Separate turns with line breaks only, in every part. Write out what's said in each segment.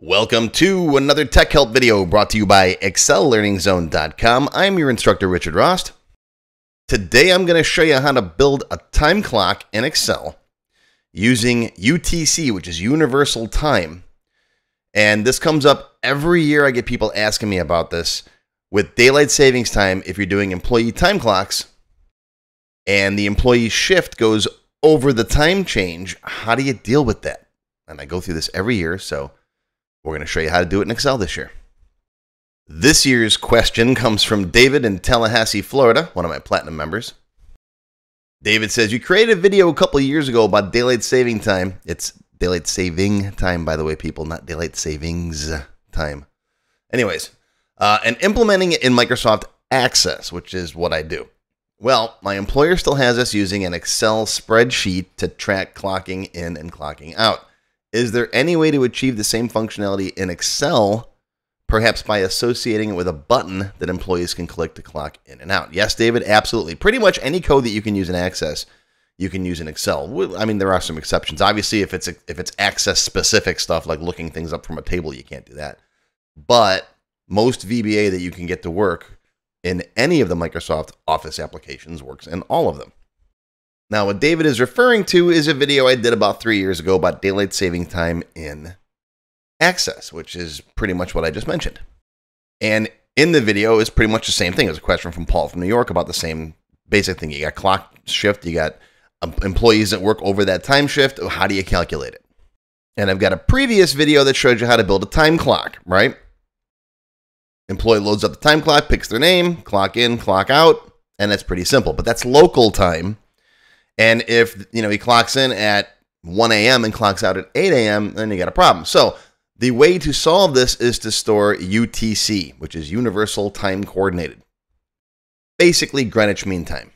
Welcome to another Tech Help video brought to you by ExcelLearningZone.com. I'm your instructor, Richard Rost. Today I'm going to show you how to build a time clock in Excel using UTC, which is Universal Time. And this comes up every year. I get people asking me about this. With daylight savings time, if you're doing employee time clocks and the employee shift goes over the time change, how do you deal with that? And I go through this every year, so we're going to show you how to do it in Excel this year. This year's question comes from David in Tallahassee, Florida, one of my platinum members. David says, You created a video a couple years ago about daylight saving time. It's daylight saving time, by the way, people, not daylight savings time. Anyways, uh, and implementing it in Microsoft Access, which is what I do. Well, my employer still has us using an Excel spreadsheet to track clocking in and clocking out. Is there any way to achieve the same functionality in Excel, perhaps by associating it with a button that employees can click to clock in and out? Yes, David, absolutely. Pretty much any code that you can use in Access, you can use in Excel. I mean, there are some exceptions. Obviously, if it's if it's Access specific stuff like looking things up from a table, you can't do that. But most VBA that you can get to work in any of the Microsoft Office applications works in all of them. Now, what David is referring to is a video I did about three years ago about daylight saving time in Access, which is pretty much what I just mentioned. And in the video is pretty much the same thing. It was a question from Paul from New York about the same basic thing. You got clock shift, you got um, employees that work over that time shift. How do you calculate it? And I've got a previous video that shows you how to build a time clock, right? Employee loads up the time clock, picks their name, clock in, clock out, and that's pretty simple. But that's local time and if you know he clocks in at 1 a.m. and clocks out at 8 a.m., then you got a problem. So the way to solve this is to store UTC, which is Universal Time Coordinated. Basically Greenwich Mean Time.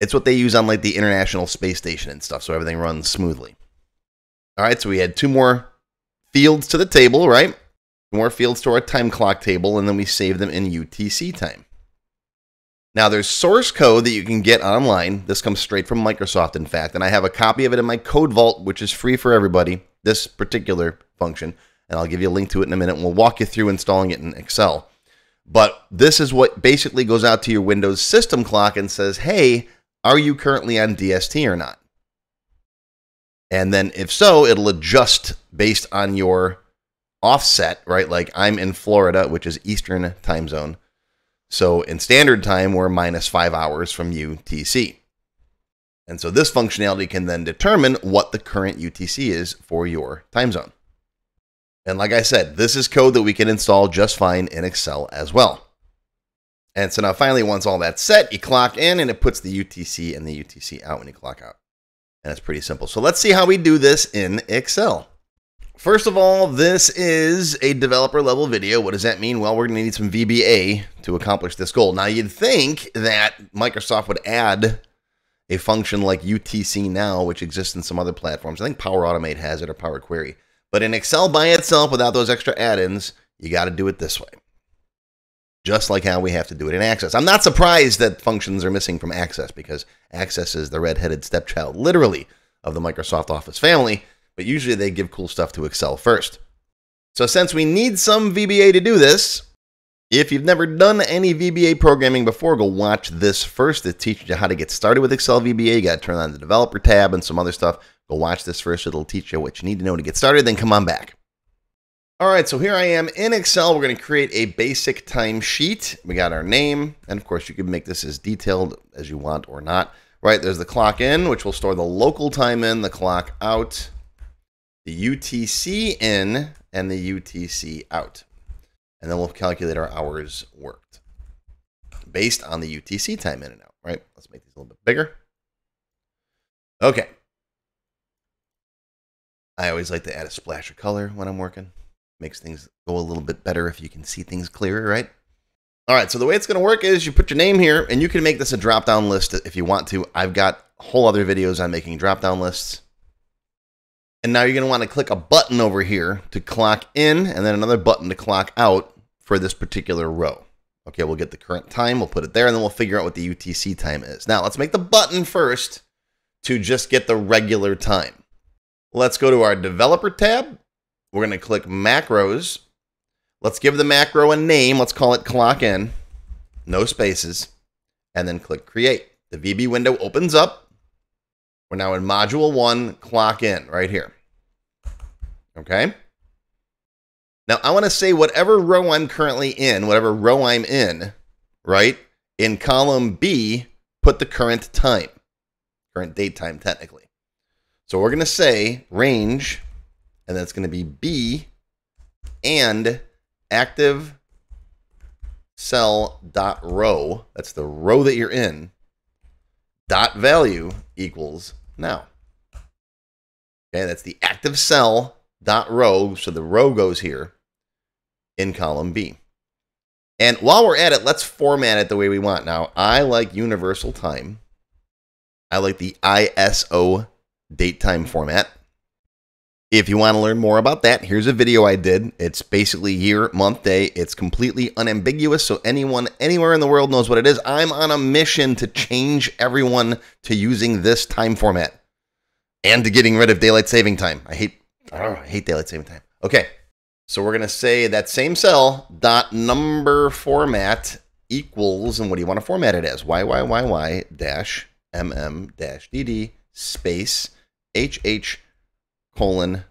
It's what they use on like the International Space Station and stuff, so everything runs smoothly. All right, so we had two more fields to the table, right? More fields to our time clock table, and then we save them in UTC time. Now, there's source code that you can get online. This comes straight from Microsoft, in fact, and I have a copy of it in my code vault, which is free for everybody, this particular function. And I'll give you a link to it in a minute. We'll walk you through installing it in Excel. But this is what basically goes out to your Windows system clock and says, hey, are you currently on DST or not? And then if so, it'll adjust based on your offset, right? Like I'm in Florida, which is Eastern time zone. So in standard time, we're minus five hours from UTC. And so this functionality can then determine what the current UTC is for your time zone. And like I said, this is code that we can install just fine in Excel as well. And so now finally, once all that's set, you clock in and it puts the UTC and the UTC out when you clock out. And it's pretty simple. So let's see how we do this in Excel. First of all, this is a developer level video. What does that mean? Well, we're going to need some VBA to accomplish this goal. Now, you'd think that Microsoft would add a function like UTC now, which exists in some other platforms. I think Power Automate has it or Power Query. But in Excel by itself, without those extra add-ins, you got to do it this way. Just like how we have to do it in Access. I'm not surprised that functions are missing from Access because Access is the red-headed stepchild, literally, of the Microsoft Office family but usually they give cool stuff to Excel first. So since we need some VBA to do this, if you've never done any VBA programming before, go watch this first. It teaches you how to get started with Excel VBA. You got to turn on the developer tab and some other stuff. Go watch this first. It'll teach you what you need to know to get started. Then come on back. All right, so here I am in Excel. We're going to create a basic timesheet. We got our name, and of course, you can make this as detailed as you want or not. Right, there's the clock in, which will store the local time in, the clock out, the UTC in and the UTC out. And then we'll calculate our hours worked based on the UTC time in and out, right? Let's make these a little bit bigger. Okay. I always like to add a splash of color when I'm working. Makes things go a little bit better if you can see things clearer, right? All right, so the way it's going to work is you put your name here, and you can make this a drop-down list if you want to. I've got whole other videos on making drop-down lists. And now you're going to want to click a button over here to clock in and then another button to clock out for this particular row. Okay, we'll get the current time, we'll put it there, and then we'll figure out what the UTC time is. Now, let's make the button first to just get the regular time. Let's go to our developer tab, we're going to click macros. Let's give the macro a name. Let's call it clock in. No spaces. And then click create. The VB window opens up. We're now in module one, clock in right here. Okay. Now I want to say whatever row I'm currently in, whatever row I'm in, right? In column B, put the current time, current date time technically. So we're going to say range, and that's going to be B and active cell dot row. That's the row that you're in. Dot value equals now. Okay, that's the active cell dot row. So the row goes here in column B. And while we're at it, let's format it the way we want. Now, I like universal time. I like the ISO date time format. If you want to learn more about that, here's a video I did. It's basically year, month, day. It's completely unambiguous, so anyone anywhere in the world knows what it is. I'm on a mission to change everyone to using this time format and to getting rid of daylight saving time. I hate I hate daylight saving time. Okay. So we're going to say that same cell dot number format equals, and what do you want to format it as? YYYY dash MM dash DD space HH colon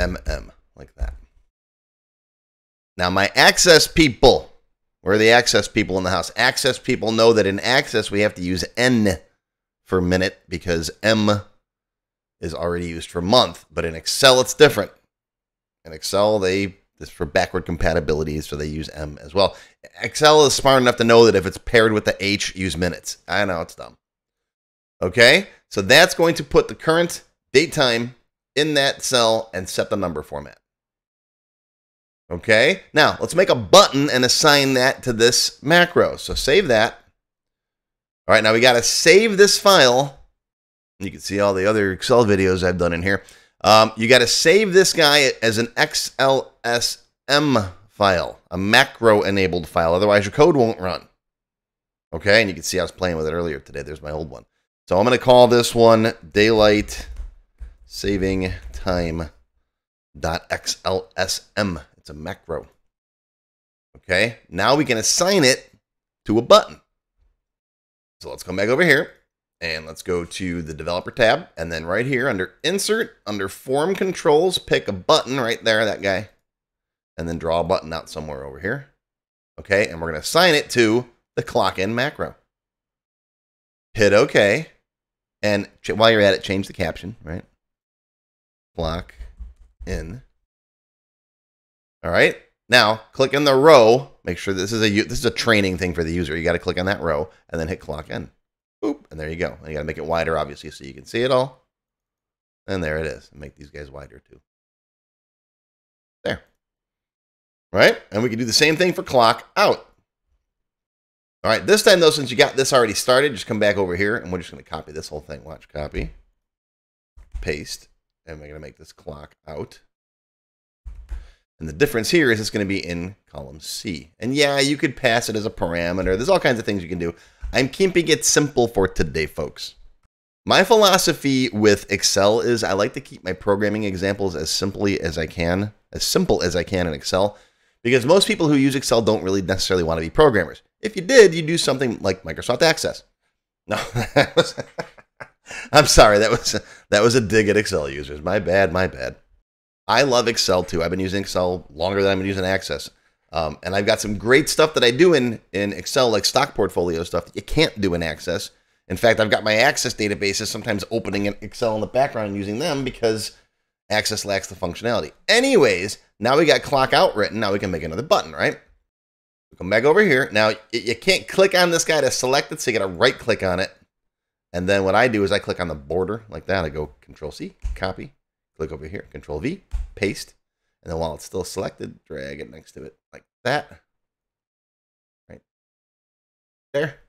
MM, like that. Now, my access people, where are the access people in the house? Access people know that in access we have to use N for minute because M is already used for month, but in Excel it's different. In Excel, they this for backward compatibility, so they use M as well. Excel is smart enough to know that if it's paired with the H, use minutes. I know it's dumb. Okay, so that's going to put the current date time in that cell and set the number format. Okay, now let's make a button and assign that to this macro. So save that. All right, now we got to save this file. You can see all the other Excel videos I've done in here. Um, you got to save this guy as an XLSM file, a macro enabled file. Otherwise, your code won't run. Okay, and you can see I was playing with it earlier today. There's my old one. So I'm going to call this one daylight saving time dot XLSM. It's a macro. Okay, now we can assign it to a button. So let's come back over here and let's go to the developer tab. And then right here under insert, under form controls, pick a button right there, that guy. And then draw a button out somewhere over here. Okay, and we're going to assign it to the clock in macro. Hit OK. And while you're at it, change the caption, right? Clock in. All right. Now click in the row. Make sure this is a this is a training thing for the user. You got to click on that row and then hit clock in. Boop, and there you go. And you got to make it wider, obviously, so you can see it all. And there it is. Make these guys wider too. There. Right? And we can do the same thing for clock out. All right, this time though, since you got this already started, just come back over here and we're just going to copy this whole thing. Watch, copy, paste, and we're going to make this clock out. And the difference here is it's going to be in column C. And yeah, you could pass it as a parameter. There's all kinds of things you can do. I'm keeping it simple for today, folks. My philosophy with Excel is I like to keep my programming examples as simply as I can, as simple as I can in Excel, because most people who use Excel don't really necessarily want to be programmers. If you did, you'd do something like Microsoft Access. No, I'm sorry, that was that was a dig at Excel users. My bad, my bad. I love Excel too. I've been using Excel longer than I've been using Access. Um, and I've got some great stuff that I do in, in Excel, like stock portfolio stuff that you can't do in Access. In fact, I've got my Access databases sometimes opening in Excel in the background and using them because Access lacks the functionality. Anyways, now we got clock out written. Now we can make another button, right? We come back over here. Now, you can't click on this guy to select it, so you got to right click on it. And then what I do is I click on the border like that. I go Control C, copy, click over here, Control V, paste, and then while it's still selected, drag it next to it like that. Right there.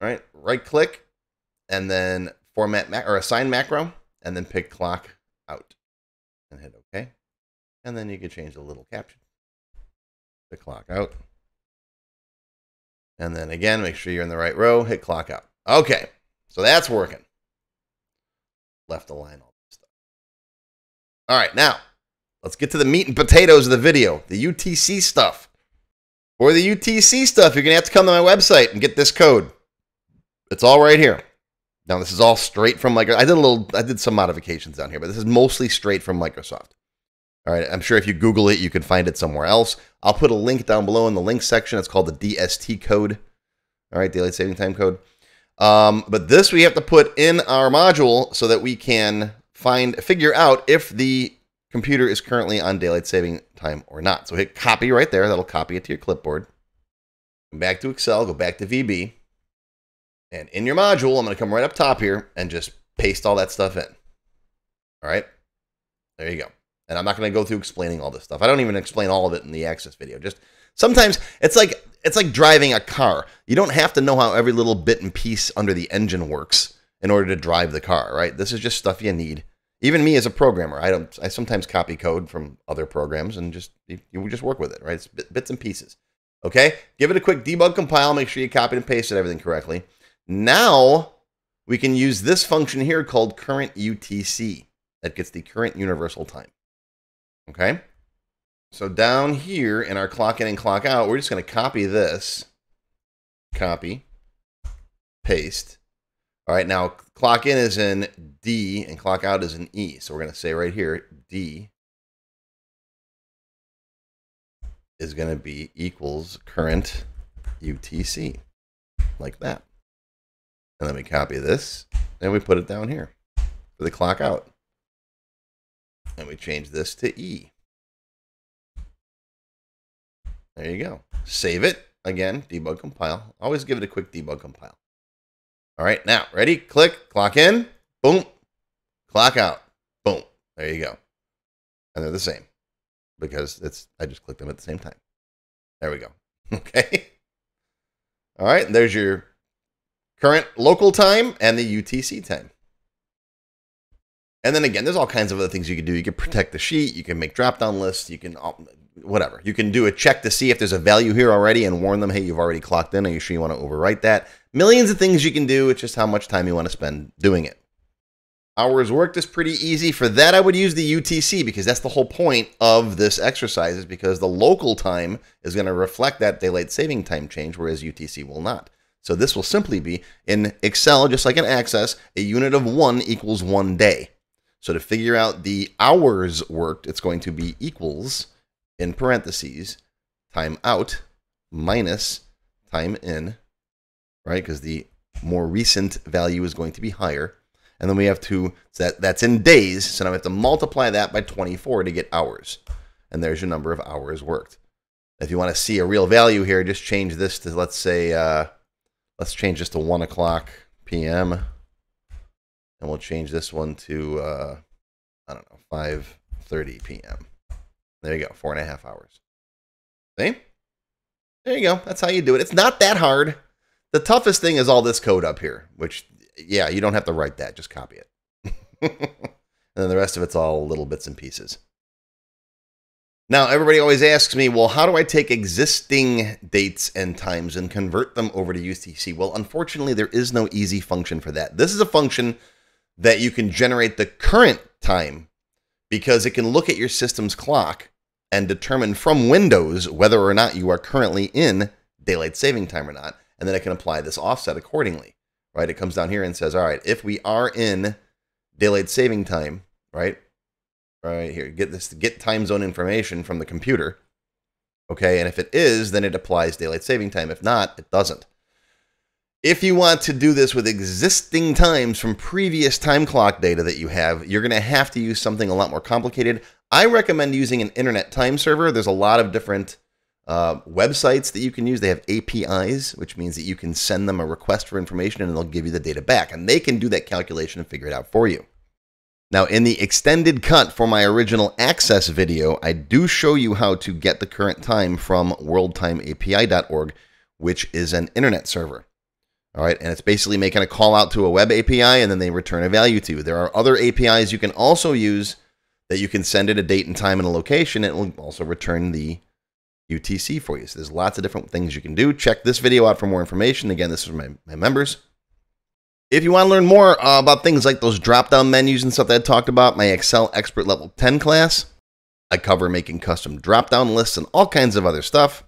All right, right click, and then format mac or assign macro, and then pick clock out, and hit OK. And then you can change the little caption. The clock out. And then again, make sure you're in the right row, hit clock out. Okay, so that's working. Left align all this stuff. All right, now let's get to the meat and potatoes of the video, the UTC stuff. For the UTC stuff, you're going to have to come to my website and get this code. It's all right here. Now, this is all straight from Microsoft. I did a little, I did some modifications down here, but this is mostly straight from Microsoft. All right, I'm sure if you Google it, you can find it somewhere else. I'll put a link down below in the link section. It's called the DST code. All right, daylight saving time code. Um, but this we have to put in our module so that we can find figure out if the computer is currently on daylight saving time or not. So hit copy right there. That'll copy it to your clipboard. Come back to Excel, go back to VB. And in your module, I'm going to come right up top here and just paste all that stuff in. All right. There you go. And I'm not going to go through explaining all this stuff. I don't even explain all of it in the access video. Just sometimes it's like it's like driving a car. You don't have to know how every little bit and piece under the engine works in order to drive the car, right? This is just stuff you need even me as a programmer, I don't. I sometimes copy code from other programs and just you, you just work with it, right? It's bits and pieces. Okay, give it a quick debug compile. Make sure you copied and pasted everything correctly. Now we can use this function here called current UTC. That gets the current universal time. Okay. So down here in our clock in and clock out, we're just going to copy this. Copy. Paste. All right, now clock in is in D and clock out is in E. So we're going to say right here, D is going to be equals current UTC, like that. And then we copy this and we put it down here for the clock out. And we change this to E. There you go. Save it. Again, debug compile. Always give it a quick debug compile. All right, now ready? Click, clock in, boom, clock out, boom. There you go. And they're the same because it's I just clicked them at the same time. There we go. Okay. All right, there's your current local time and the UTC time. And then again, there's all kinds of other things you can do. You can protect the sheet, you can make drop down lists, you can whatever. You can do a check to see if there's a value here already and warn them, hey, you've already clocked in. Are you sure you want to overwrite that? Millions of things you can do. It's just how much time you want to spend doing it. Hours worked is pretty easy. For that, I would use the UTC because that's the whole point of this exercise is because the local time is going to reflect that daylight saving time change, whereas UTC will not. So this will simply be in Excel, just like in Access, a unit of one equals one day. So to figure out the hours worked, it's going to be equals in parentheses, time out minus time in, right? Because the more recent value is going to be higher. And then we have to, that, that's in days. So now we have to multiply that by 24 to get hours. And there's your number of hours worked. If you want to see a real value here, just change this to, let's say, uh, let's change this to 1 o'clock p.m. And we'll change this one to, uh, I don't know, 5.30 p.m. There you go, four and a half hours. See? There you go. That's how you do it. It's not that hard. The toughest thing is all this code up here, which, yeah, you don't have to write that. Just copy it. and then the rest of it's all little bits and pieces. Now, everybody always asks me, well, how do I take existing dates and times and convert them over to UTC? Well, unfortunately, there is no easy function for that. This is a function that you can generate the current time because it can look at your system's clock and determine from Windows whether or not you are currently in daylight saving time or not. And then it can apply this offset accordingly, right? It comes down here and says, all right, if we are in daylight saving time, right? Right here, get this, get time zone information from the computer. Okay. And if it is, then it applies daylight saving time. If not, it doesn't. If you want to do this with existing times from previous time clock data that you have, you're going to have to use something a lot more complicated. I recommend using an internet time server. There's a lot of different uh, websites that you can use. They have APIs, which means that you can send them a request for information and they'll give you the data back. And they can do that calculation and figure it out for you. Now, in the extended cut for my original access video, I do show you how to get the current time from worldtimeapi.org, which is an internet server. All right, and it's basically making a call out to a web API and then they return a value to you. There are other APIs you can also use that you can send it a date and time and a location. It will also return the UTC for you. So there's lots of different things you can do. Check this video out for more information. Again, this is for my, my members. If you want to learn more uh, about things like those drop down menus and stuff that I talked about, my Excel Expert Level 10 class, I cover making custom drop down lists and all kinds of other stuff.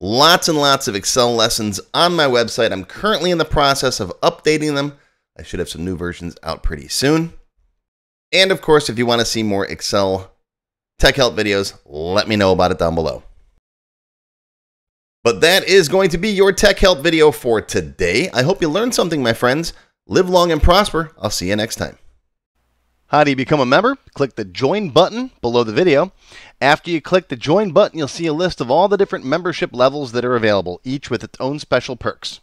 Lots and lots of Excel lessons on my website. I'm currently in the process of updating them. I should have some new versions out pretty soon. And of course, if you want to see more Excel tech help videos, let me know about it down below. But that is going to be your tech help video for today. I hope you learned something, my friends. Live long and prosper. I'll see you next time. How do you become a member? Click the join button below the video. After you click the join button, you'll see a list of all the different membership levels that are available, each with its own special perks.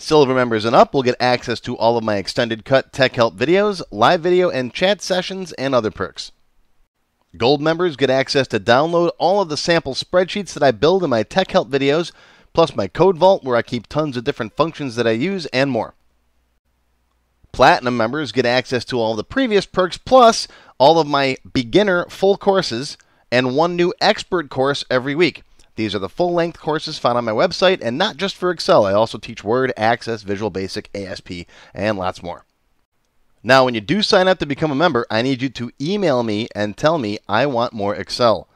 Silver members and up will get access to all of my extended cut tech help videos, live video and chat sessions, and other perks. Gold members get access to download all of the sample spreadsheets that I build in my tech help videos, plus my code vault where I keep tons of different functions that I use, and more. Platinum members get access to all the previous perks plus all of my beginner full courses and one new expert course every week. These are the full length courses found on my website and not just for Excel. I also teach Word, Access, Visual Basic, ASP, and lots more. Now, when you do sign up to become a member, I need you to email me and tell me I want more Excel.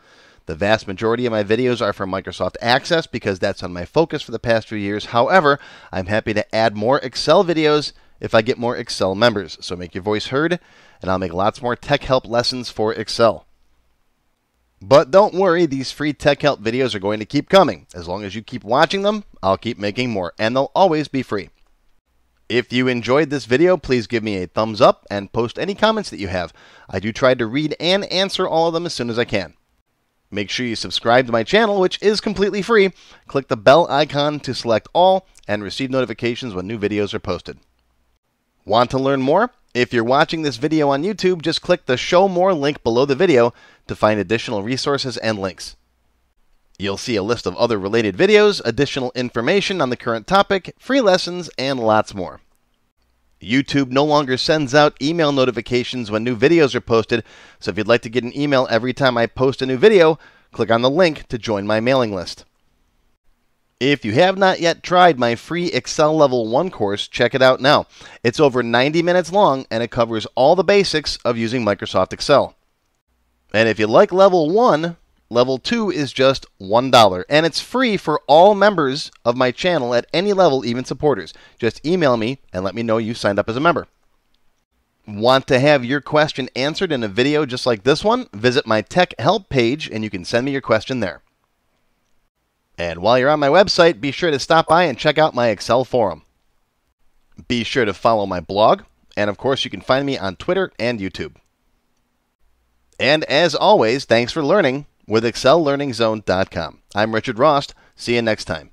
The vast majority of my videos are for Microsoft Access because that's on my focus for the past few years. However, I'm happy to add more Excel videos if I get more Excel members. So make your voice heard, and I'll make lots more tech help lessons for Excel. But don't worry, these free tech help videos are going to keep coming. As long as you keep watching them, I'll keep making more, and they'll always be free. If you enjoyed this video, please give me a thumbs up and post any comments that you have. I do try to read and answer all of them as soon as I can. Make sure you subscribe to my channel, which is completely free. Click the bell icon to select all and receive notifications when new videos are posted. Want to learn more? If you're watching this video on YouTube, just click the Show More link below the video to find additional resources and links. You'll see a list of other related videos, additional information on the current topic, free lessons, and lots more. YouTube no longer sends out email notifications when new videos are posted, so if you'd like to get an email every time I post a new video, click on the link to join my mailing list. If you have not yet tried my free Excel Level 1 course, check it out now. It's over 90 minutes long and it covers all the basics of using Microsoft Excel. And if you like Level 1, Level 2 is just $1 and it's free for all members of my channel at any level, even supporters. Just email me and let me know you signed up as a member. Want to have your question answered in a video just like this one? Visit my tech help page and you can send me your question there. And while you're on my website, be sure to stop by and check out my Excel forum. Be sure to follow my blog, and of course, you can find me on Twitter and YouTube. And as always, thanks for learning with ExcelLearningZone.com. I'm Richard Rost. See you next time.